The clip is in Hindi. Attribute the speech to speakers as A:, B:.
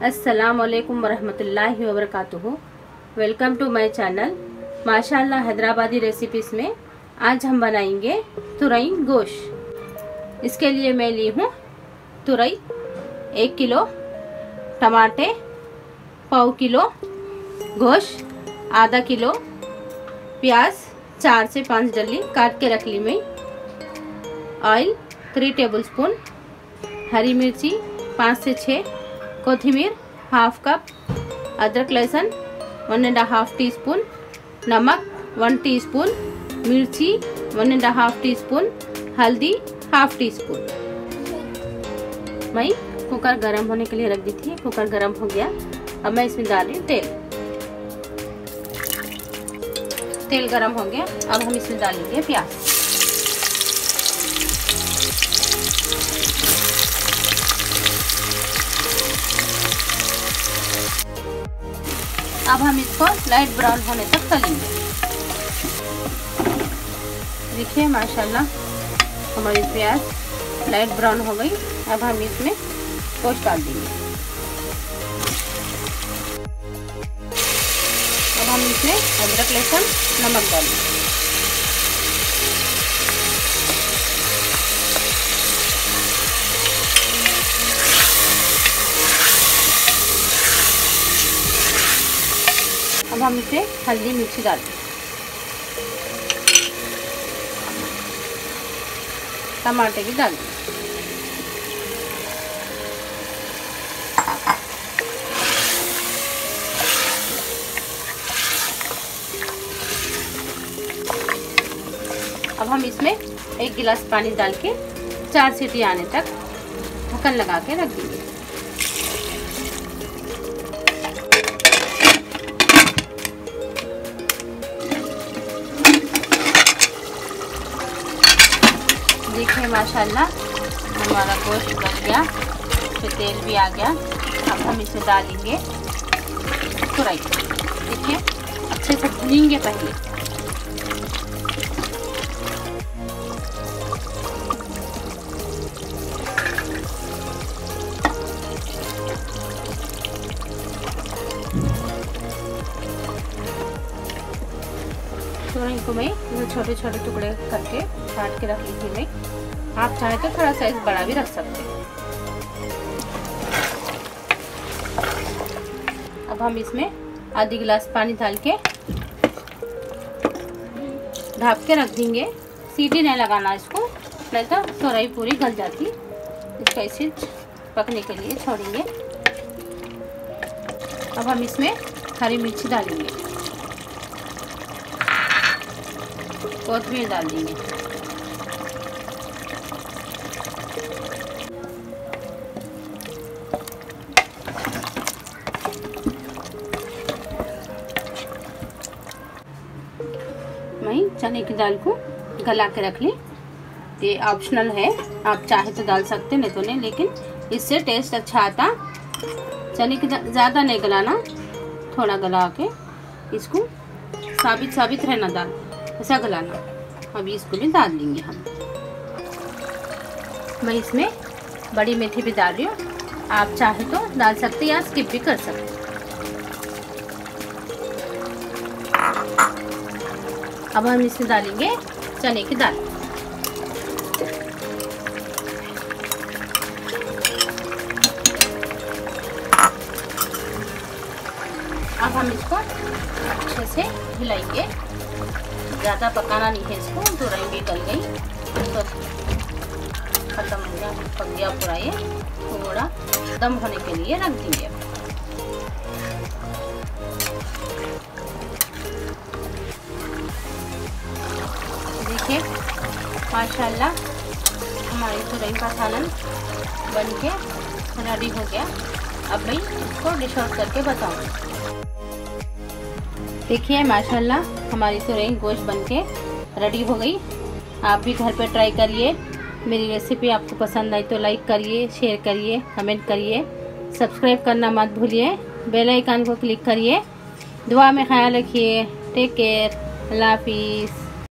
A: अस्सलाम वालेकुम वरहमतुल्लाहि वबरकातुहू वेलकम टू माय चैनल माशाल्लाह हैदराबादी रेसिपीज़ में आज हम बनाएँगे तुरई गोश। इसके लिए मैं ली हूँ तुरई, एक किलो टमाटे, पाव किलो गोश, आधा किलो प्याज, चार से पाँच डली काट के रख ली मैं। ऑयल थ्री टेबल स्पून हरी मिर्ची, पाँच से छः कोथिमीर हाफ़ कप अदरक लहसुन one and half teaspoon नमक वन टी स्पून मिर्ची one and half teaspoon हल्दी हाफ़ टी स्पून मैं कुकर गरम होने के लिए रख दी थी, कुकर गरम हो गया। अब मैं इसमें डाल रही तेल। तेल गरम हो गया अब हम इसमें डालेंगे प्याज। अब हम इसको लाइट ब्राउन होने तक तलेंगे। देखिए, माशाल्लाह, हमारी प्याज लाइट ब्राउन हो गई। अब हम इसमें गोश्त डाल देंगे। अब हम इसमें अदरक लहसुन नमक डालेंगे। हम इसे हल्दी मिर्ची डाल दें। टमाटर भी डाल दें। अब हम इसमें एक गिलास पानी डाल के चार सीटी आने तक ढक्कन लगा के रख देंगे। देखिए, माशाल्लाह, हमारा गोश्त बन गया, फिर तेल भी आ गया। अब हम इसे डालेंगे तुरई देखिए, अच्छे से भूनेंगे पहले। तुरई को मैं छोटे छोटे टुकड़े करके काट के रख ली थी मैं। आप चाहे तो थोड़ा साइज़ बड़ा भी रख सकते हैं। अब हम इसमें आधी गिलास पानी डाल के ढाप के रख देंगे। सीटी नहीं लगाना इसको, नहीं तो तुरई पूरी गल जाती। इसको ऐसे पकने के लिए छोड़ेंगे। अब हम इसमें हरी मिर्ची डालेंगे। कोथिमीर डाल देंगे। मैं चने की दाल को गला के रख ली। ये ऑप्शनल है। आप चाहे तो डाल सकते नहीं तो नहीं, लेकिन इससे टेस्ट अच्छा आता। चने की ज़्यादा नहीं गलाना, थोड़ा गला के इसको साबित साबित रहना दाल। ऐसा गलाना अभी इसको भी डाल देंगे हम। मैं इसमें बड़ी मेथी भी डाल रही हूँ। आप चाहे तो डाल सकते या स्किप भी कर सकते अब हम इसमें डालेंगे चने की दाल। अब हम इसको अच्छे से हिलाएँगे। ज़्यादा पकाना नहीं है इसको तो रंग भी गल गई। तो ख़त्म हो गया, पक गया पूरा ये। थोड़ा दम होने के लिए रख देंगे। देखिए, माशाल्लाह, हमारी तुरई का सालन बन के रेडी हो गया। अब मैं इसको डिश आउट करके बताऊँगी देखिए, माशाल्लाह हमारी तुरई गोश्त बन के रेडी हो गई। आप भी घर पे ट्राई करिए। मेरी रेसिपी आपको पसंद आई तो लाइक करिए शेयर करिए कमेंट करिए। सब्सक्राइब करना मत भूलिए। बेल आइकन को क्लिक करिए। दुआ में ख्याल रखिए। टेक केयर अल्लाह हाफिज़।